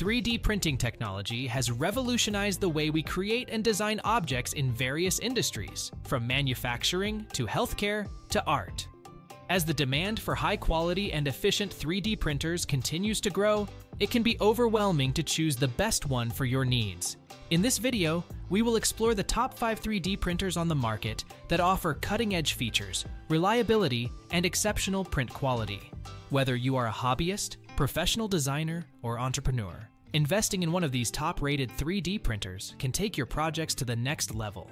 3D printing technology has revolutionized the way we create and design objects in various industries, from manufacturing to healthcare to art. As the demand for high quality and efficient 3D printers continues to grow, it can be overwhelming to choose the best one for your needs. In this video, we will explore the top 5 3D printers on the market that offer cutting edge features, reliability, and exceptional print quality. Whether you are a hobbyist, professional designer, or entrepreneur, investing in one of these top rated 3D printers can take your projects to the next level.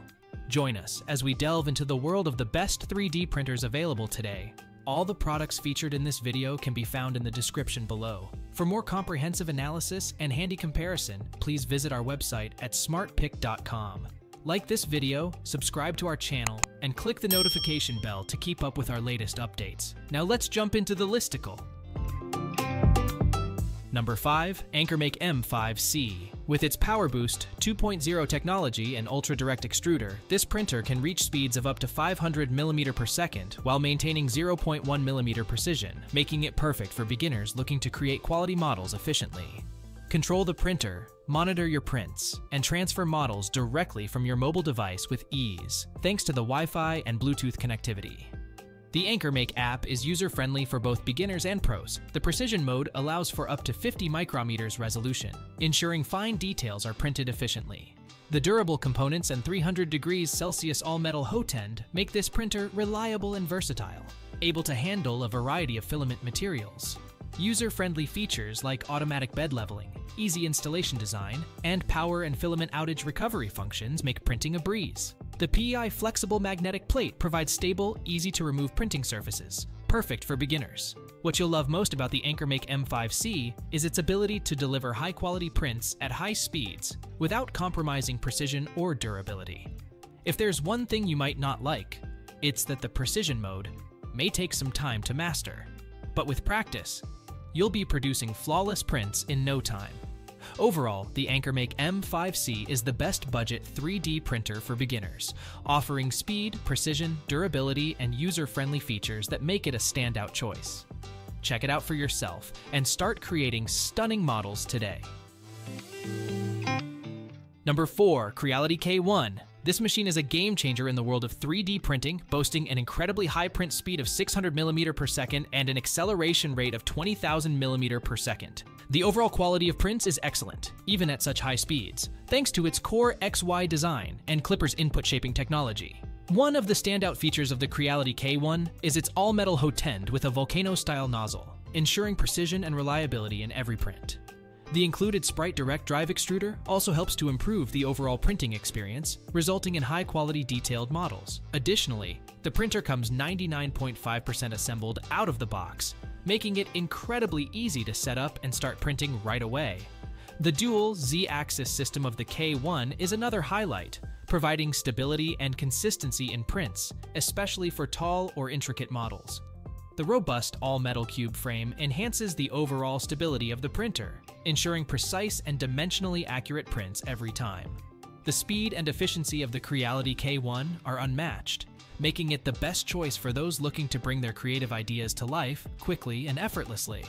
Join us as we delve into the world of the best 3D printers available today. All the products featured in this video can be found in the description below. For more comprehensive analysis and handy comparison, please visit our website at smartpick.com. Like this video, subscribe to our channel, and click the notification bell to keep up with our latest updates. Now let's jump into the listicle. Number 5, AnkerMake M5C. With its PowerBoost 2.0 technology and ultra-direct extruder, this printer can reach speeds of up to 500 mm per second while maintaining 0.1 mm precision, making it perfect for beginners looking to create quality models efficiently. Control the printer, monitor your prints, and transfer models directly from your mobile device with ease, thanks to the Wi-Fi and Bluetooth connectivity. The AnkerMake app is user-friendly for both beginners and pros. The precision mode allows for up to 50 micrometers resolution, ensuring fine details are printed efficiently. The durable components and 300 degrees Celsius all-metal hotend make this printer reliable and versatile, able to handle a variety of filament materials. User-friendly features like automatic bed leveling, easy installation design, and power and filament outage recovery functions make printing a breeze. The PEI flexible magnetic plate provides stable, easy to remove printing surfaces, perfect for beginners. What you'll love most about the AnkerMake M5C is its ability to deliver high quality prints at high speeds without compromising precision or durability. If there's one thing you might not like, it's that the precision mode may take some time to master. But with practice, you'll be producing flawless prints in no time. Overall, the AnkerMake M5C is the best budget 3D printer for beginners, offering speed, precision, durability, and user-friendly features that make it a standout choice. Check it out for yourself and start creating stunning models today. Number 4, Creality K1. This machine is a game changer in the world of 3D printing, boasting an incredibly high print speed of 600mm per second and an acceleration rate of 20,000mm per second. The overall quality of prints is excellent, even at such high speeds, thanks to its Core XY design and Klipper's input shaping technology. One of the standout features of the Creality K1 is its all-metal hotend with a Volcano-style nozzle, ensuring precision and reliability in every print. The included Sprite Direct Drive extruder also helps to improve the overall printing experience, resulting in high-quality detailed models. Additionally, the printer comes 99.5% assembled out of the box, making it incredibly easy to set up and start printing right away. The dual Z-axis system of the K1 is another highlight, providing stability and consistency in prints, especially for tall or intricate models. The robust all-metal cube frame enhances the overall stability of the printer, ensuring precise and dimensionally accurate prints every time. The speed and efficiency of the Creality K1 are unmatched, making it the best choice for those looking to bring their creative ideas to life quickly and effortlessly.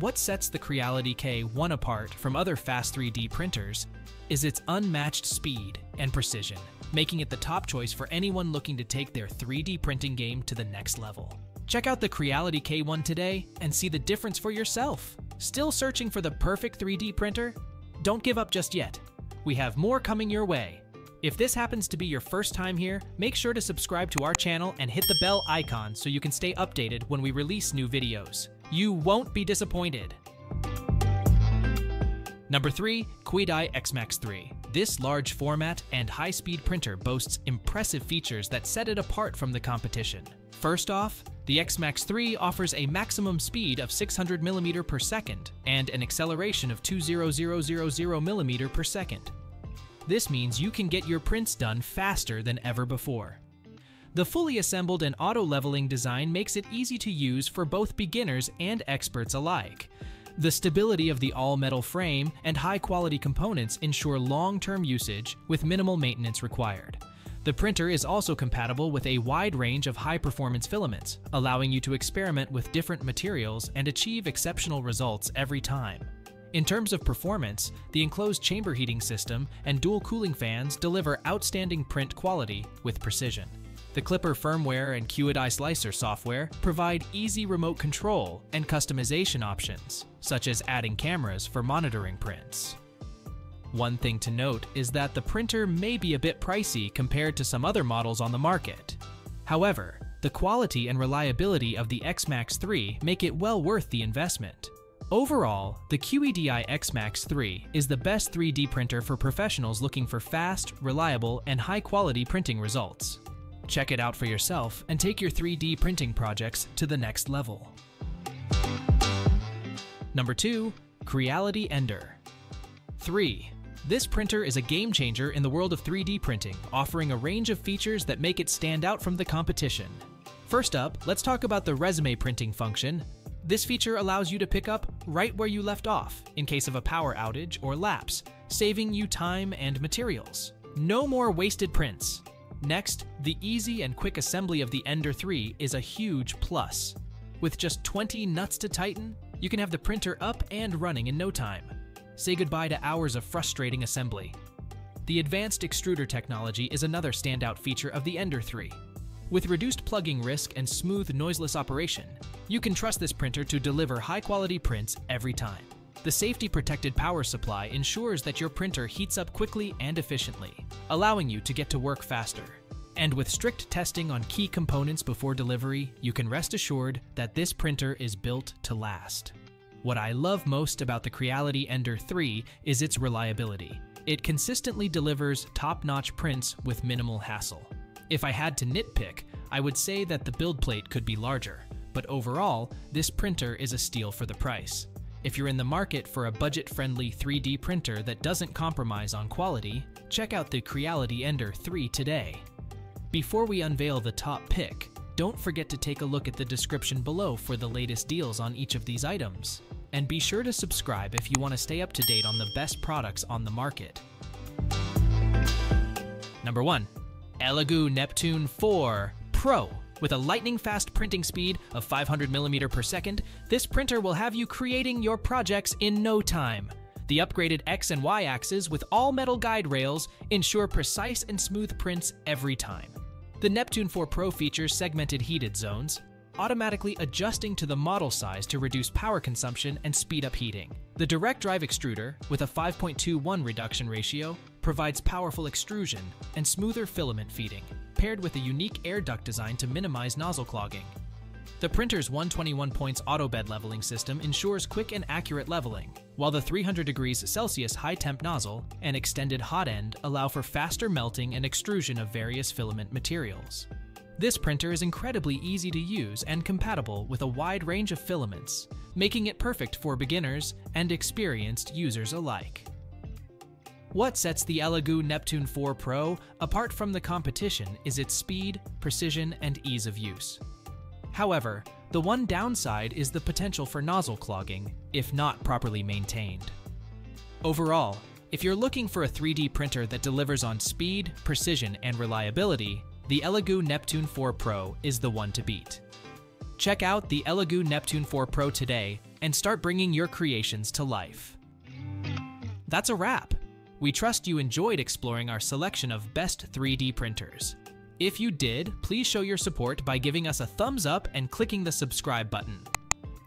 What sets the Creality K1 apart from other fast 3D printers is its unmatched speed and precision, making it the top choice for anyone looking to take their 3D printing game to the next level. Check out the Creality K1 today and see the difference for yourself. Still searching for the perfect 3D printer? Don't give up just yet. We have more coming your way. If this happens to be your first time here, make sure to subscribe to our channel and hit the bell icon so you can stay updated when we release new videos. You won't be disappointed. Number 3, QIDI XMax 3. This large format and high-speed printer boasts impressive features that set it apart from the competition. First off, the XMax 3 offers a maximum speed of 600 mm per second and an acceleration of 20000 mm per second. This means you can get your prints done faster than ever before. The fully assembled and auto-leveling design makes it easy to use for both beginners and experts alike. The stability of the all-metal frame and high-quality components ensure long-term usage with minimal maintenance required. The printer is also compatible with a wide range of high-performance filaments, allowing you to experiment with different materials and achieve exceptional results every time. In terms of performance, the enclosed chamber heating system and dual cooling fans deliver outstanding print quality with precision. The Klipper firmware and QIDI Slicer software provide easy remote control and customization options, such as adding cameras for monitoring prints. One thing to note is that the printer may be a bit pricey compared to some other models on the market. However, the quality and reliability of the XMAX 3 make it well worth the investment. Overall, the QIDI XMAX 3 is the best 3D printer for professionals looking for fast, reliable, and high-quality printing results. Check it out for yourself and take your 3D printing projects to the next level. Number 2. Creality Ender 3. This printer is a game changer in the world of 3D printing, offering a range of features that make it stand out from the competition. First up, let's talk about the resume printing function. This feature allows you to pick up right where you left off in case of a power outage or lapse, saving you time and materials. No more wasted prints. Next, the easy and quick assembly of the Ender 3 is a huge plus. With just 20 nuts to tighten, you can have the printer up and running in no time. Say goodbye to hours of frustrating assembly. The advanced extruder technology is another standout feature of the Ender 3. With reduced plugging risk and smooth, noiseless operation, you can trust this printer to deliver high-quality prints every time. The safety-protected power supply ensures that your printer heats up quickly and efficiently, allowing you to get to work faster. And with strict testing on key components before delivery, you can rest assured that this printer is built to last. What I love most about the Creality Ender 3 is its reliability. It consistently delivers top-notch prints with minimal hassle. If I had to nitpick, I would say that the build plate could be larger, but overall, this printer is a steal for the price. If you're in the market for a budget-friendly 3D printer that doesn't compromise on quality, check out the Creality Ender 3 today. Before we unveil the top pick, don't forget to take a look at the description below for the latest deals on each of these items. And be sure to subscribe if you want to stay up to date on the best products on the market. Number 1. Elegoo Neptune 4 Pro. With a lightning fast printing speed of 500mm per second, this printer will have you creating your projects in no time. The upgraded X and Y axes with all metal guide rails ensure precise and smooth prints every time. The Neptune 4 Pro features segmented heated zones, automatically adjusting to the model size to reduce power consumption and speed up heating. The direct drive extruder, with a 5.21 reduction ratio, provides powerful extrusion and smoother filament feeding, paired with a unique air duct design to minimize nozzle clogging. The printer's 121 points auto bed leveling system ensures quick and accurate leveling, while the 300 degrees Celsius high temp nozzle and extended hot end allow for faster melting and extrusion of various filament materials. This printer is incredibly easy to use and compatible with a wide range of filaments, making it perfect for beginners and experienced users alike. What sets the Elegoo Neptune 4 Pro apart from the competition is its speed, precision, and ease of use. However, the one downside is the potential for nozzle clogging, if not properly maintained. Overall, if you're looking for a 3D printer that delivers on speed, precision, and reliability, the Elegoo Neptune 4 Pro is the one to beat. Check out the Elegoo Neptune 4 Pro today and start bringing your creations to life. That's a wrap. We trust you enjoyed exploring our selection of best 3D printers. If you did, please show your support by giving us a thumbs up and clicking the subscribe button.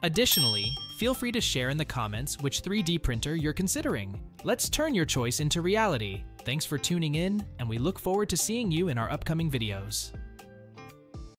Additionally, feel free to share in the comments which 3D printer you're considering. Let's turn your choice into reality. Thanks for tuning in, and we look forward to seeing you in our upcoming videos.